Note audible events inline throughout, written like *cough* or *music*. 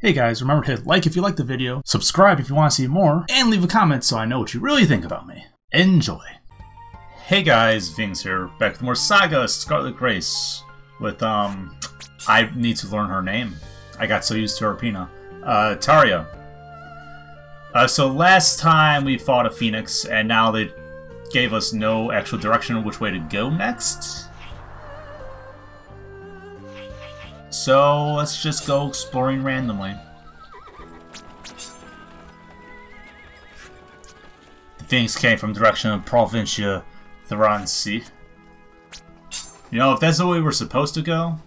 Hey guys, remember to hit like if you like the video, subscribe if you want to see more, and leave a comment so I know what you really think about me. Enjoy! Hey guys, Venixk here, back with more Saga Scarlet Grace, with, um, I need to learn her name. I got so used to Urpina. Uh, Taria. Uh, so last time we fought a Phoenix, and now they gave us no actual direction which way to go next. So let's just go exploring randomly. The things came from direction of Provincia Theransi. You know, if that's the way we're supposed to go,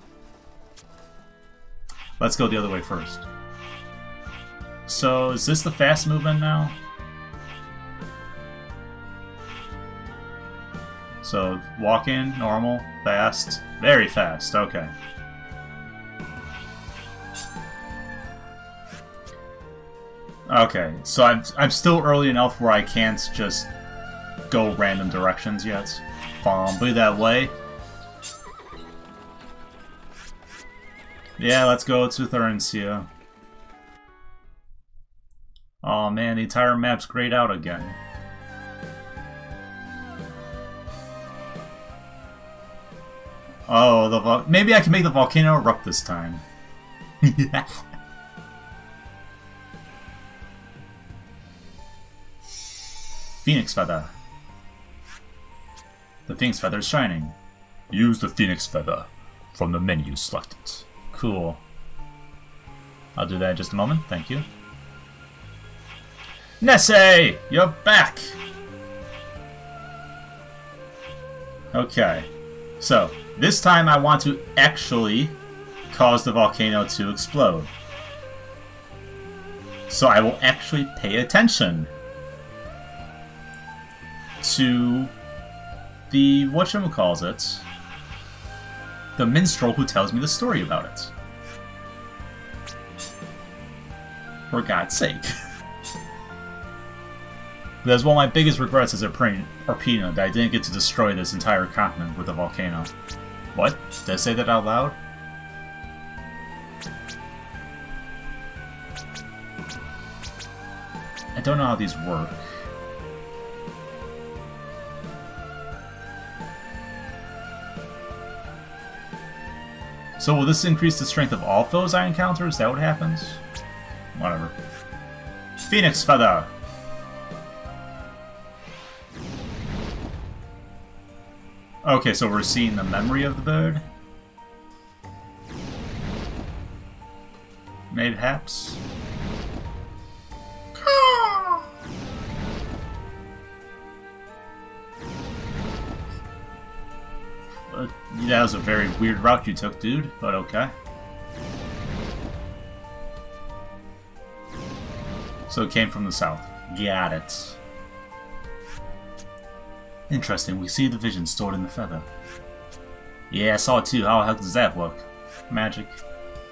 let's go the other way first. So, is this the fast movement now? So, walk in, normal, fast, very fast, okay. Okay, so I'm, I'm still early enough where I can't just go random directions yet. Be that way. Yeah, let's go to Therencia. Oh man, the entire map's grayed out again. Oh, the maybe I can make the volcano erupt this time. *laughs* Phoenix Feather. The Phoenix Feather is shining. Use the Phoenix Feather from the menu selected. Cool. I'll do that in just a moment, thank you. Nessie! You're back! Okay. So, this time I want to actually cause the volcano to explode. So I will actually pay attention to the what calls it, the minstrel who tells me the story about it. For God's sake. *laughs* That's one of my biggest regrets as a Urpina, that I didn't get to destroy this entire continent with a volcano. What? Did I say that out loud? I don't know how these work. So will this increase the strength of all foes I encounter? Is that what happens? Whatever. Phoenix Feather! Okay, so we're seeing the memory of the bird? Uh, Mayhaps? that was a very weird route you took, dude, but okay. So it came from the south. Got it. Interesting, we see the vision stored in the feather. Yeah, I saw it too. How the heck does that work? Magic.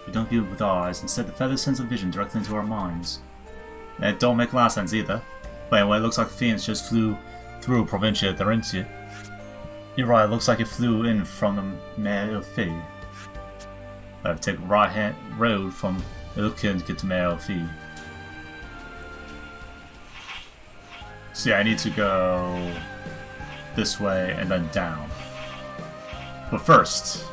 We don't view it with our eyes. Instead, the feather sends a vision directly into our minds. That don't make a lot of sense either. But anyway, it looks like Phoenix just flew through Provincia Therencia. You're right, it looks like it flew in from the Mare Fee. I have to take right hand road from Ilkin to get to Mare Fee. So yeah, I need to go this way and then down. But first,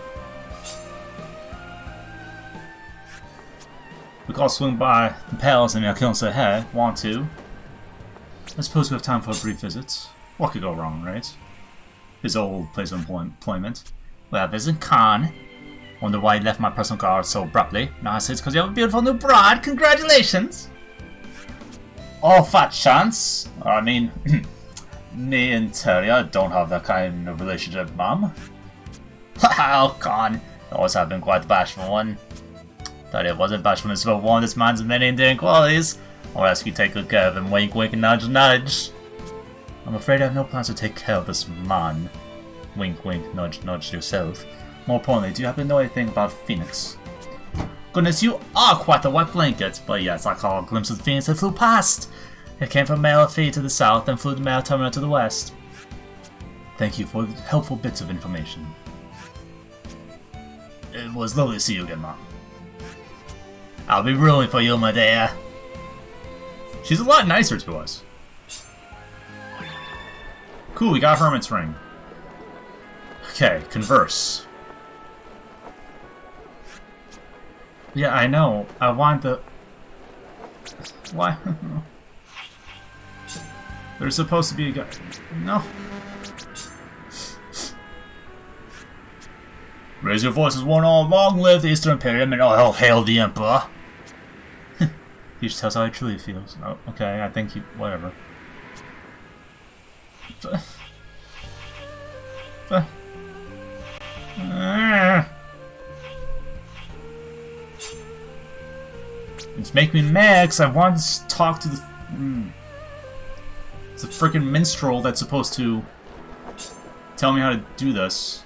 we call swing by the palace and say, hey, want to? I suppose we have time for a brief visit. What could go wrong, right? His old place of employment. Well, visit Khan. Wonder why he left my personal guard so abruptly. Now it's because you have a beautiful new bride. Congratulations! Oh, fat chance. I mean, *clears throat* me and Taria don't have that kind of relationship, Mom. *laughs* oh, Khan. Always have been quite the bashful one. Taria wasn't bashful, it's about one of this man's many endearing qualities. I'll ask you to take good care of him. Wink, wink, and nudge, nudge. I'm afraid I have no plans to take care of this man. Wink wink, nudge nudge yourself. More importantly, do you happen to know anything about Phoenix? Goodness, you are quite the wet blanket, but yes, I caught a glimpse of Phoenix that flew past. It came from Malafie to the south, then flew to Mail Terminal to the west. Thank you for the helpful bits of information. It was lovely to see you again, Mom. I'll be rooting for you, Medea. She's a lot nicer to us. Cool, we got Hermit's Ring. Okay, converse. Yeah, I know. I want the... Why? *laughs* There's supposed to be a guy... No. Raise your voices one all. Long live the Eastern Imperium and all hail the Emperor. *laughs* he just tells how he truly feels. Oh, okay, I think he... whatever. It's making me mad because I want to talk to the... Mm. It's a freaking minstrel that's supposed to tell me how to do this.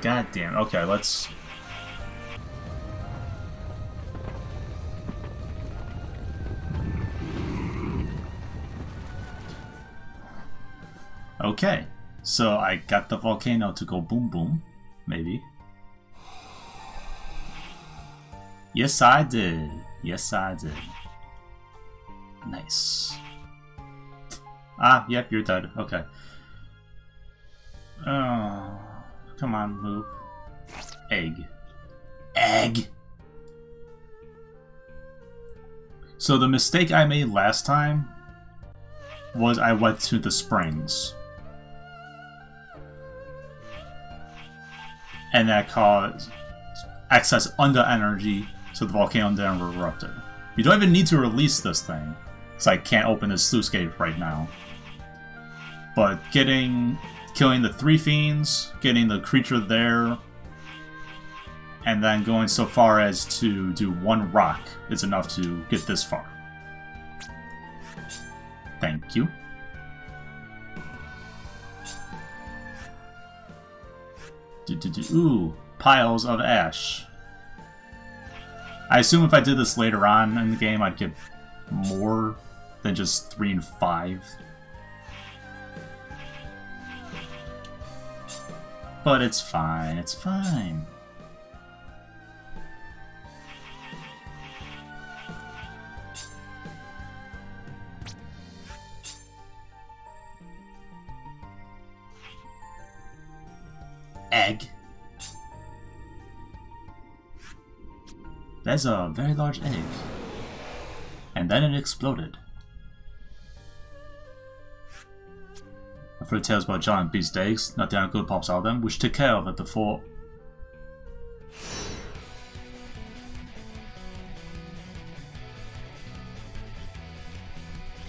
God damn. Okay, let's... Okay, so I got the volcano to go boom boom, maybe. Yes, I did. Yes, I did. Nice. Ah, yep, you're dead. Okay. Oh, come on, move. Egg. Egg! So the mistake I made last time was I went to the springs. And that caused excess under energy so the volcano never erupted. You don't even need to release this thing, because I can't open this sluice gate right now. But getting, killing the three fiends, getting the creature there, and then going so far as to do one rock is enough to get this far. Thank you. Do, do, do. Ooh, piles of ash. I assume if I did this later on in the game, I'd get more than just 3 and 5. But it's fine, it's fine. That's a very large egg. And then it exploded. I've heard tales about giant beast eggs, not nothing good pops out of them, which take care of it before...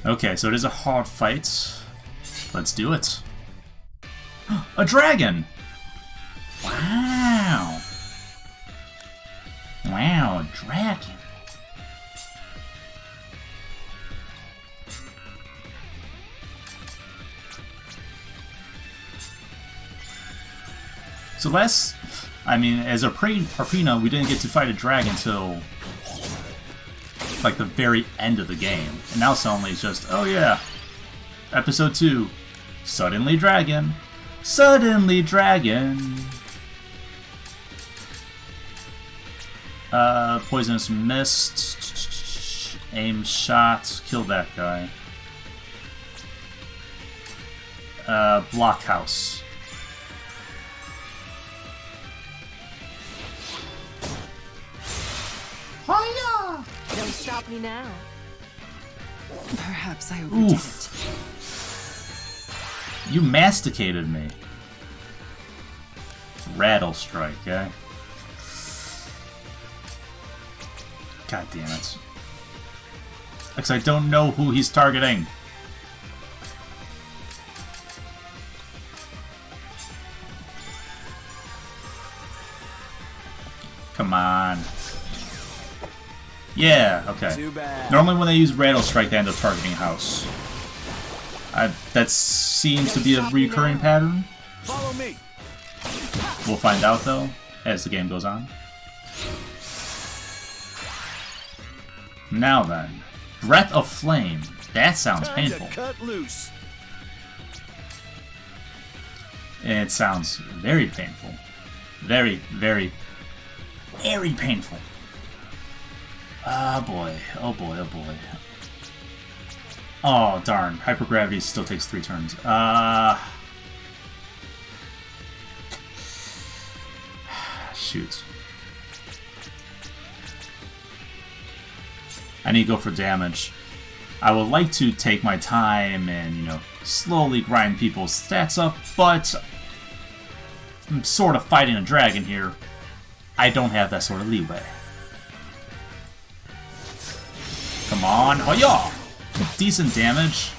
Okay, so it is a hard fight. Let's do it. *gasps* a dragon! Dragon. So last, I mean, as a Urpina, we didn't get to fight a dragon until like the very end of the game. And now suddenly it's just, oh yeah, episode 2, suddenly dragon, suddenly dragon. Uh, Poisonous Mist. Aim shot. Kill that guy. Uh, Blockhouse. Hiya! Don't stop me now. Perhaps I overdid Oof. it. You masticated me. Rattle strike, eh? God damn it. Because I don't know who he's targeting. Come on. Yeah, okay. Normally when they use Rattle Strike, they end up targeting House. I, that seems to be a recurring pattern. We'll find out, though, as the game goes on. Now then, Breath of Flame. That sounds painful. It sounds very painful. Very, very, very painful. Oh boy, oh boy, oh boy. Oh darn, hypergravity still takes three turns. Uh... *sighs* Shoot. I need to go for damage. I would like to take my time and, you know, slowly grind people's stats up, but I'm sort of fighting a dragon here. I don't have that sort of leeway. Come on. Oh, yeah! Decent damage.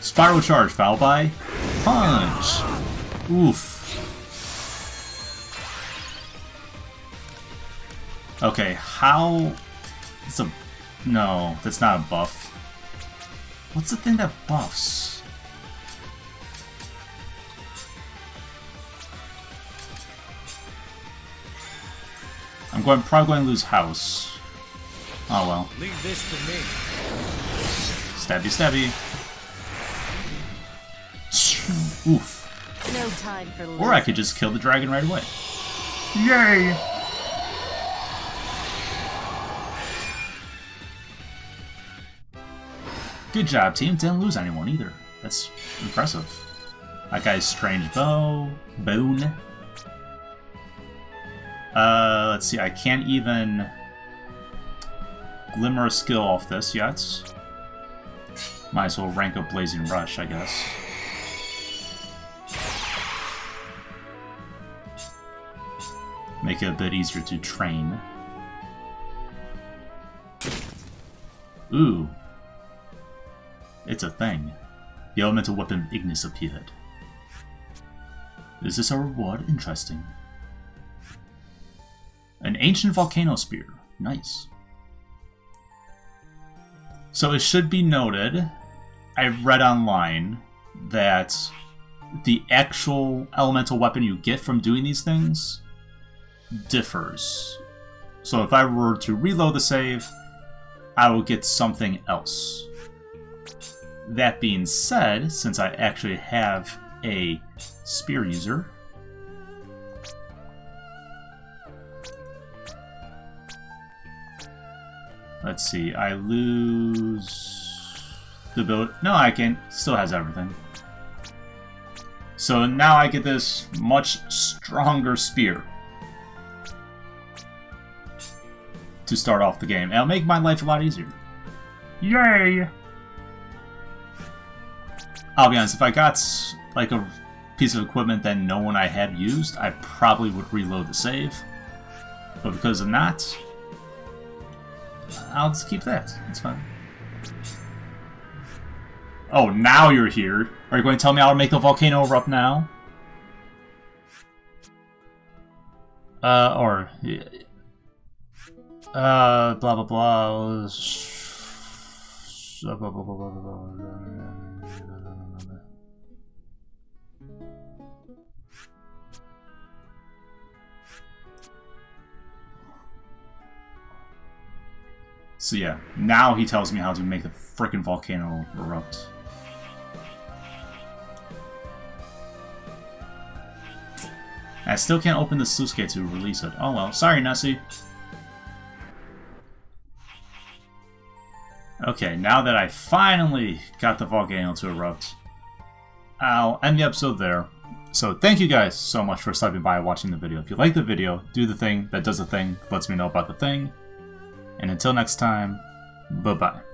Spiral charge, foul by. Punch! Oof. Okay, how... It's a... No, that's not a buff. What's the thing that buffs? I'm going probably going to lose house. Oh well. Leave this to me. Stabby stabby. Oof. No time for or I could just kill the dragon right away. Yay! Good job, team. Didn't lose anyone either. That's impressive. That guy's strange bow. Bone. Uh, let's see. I can't even glimmer a skill off this yet. Might as well rank up Blazing Rush, I guess. Make it a bit easier to train. Ooh, it's a thing. The elemental weapon Ignis appeared. Is this a reward? Interesting. An ancient volcano spear. Nice. So it should be noted, I've read online that the actual elemental weapon you get from doing these things differs. So if I were to reload the save, I will get something else. That being said, since I actually have a spear user, let's see, I lose the ability. No, I can. Still has everything. So now I get this much stronger spear to start off the game. It'll make my life a lot easier. Yay! I'll be honest, if I got like a piece of equipment that no one I had used, I probably would reload the save. But because of that, I'll just keep that. It's fine. Oh, now you're here. Are you going to tell me how to make the volcano erupt now? Uh, or... Uh, blah blah blah. Blah blah blah blah blah blah. So yeah, now he tells me how to make the freaking volcano erupt. I still can't open the sluice to release it. Oh well, sorry Nessie. Okay, now that I finally got the volcano to erupt, I'll end the episode there. So thank you guys so much for stopping by and watching the video. If you like the video, do the thing that does the thing, lets me know about the thing. And until next time, bye-bye.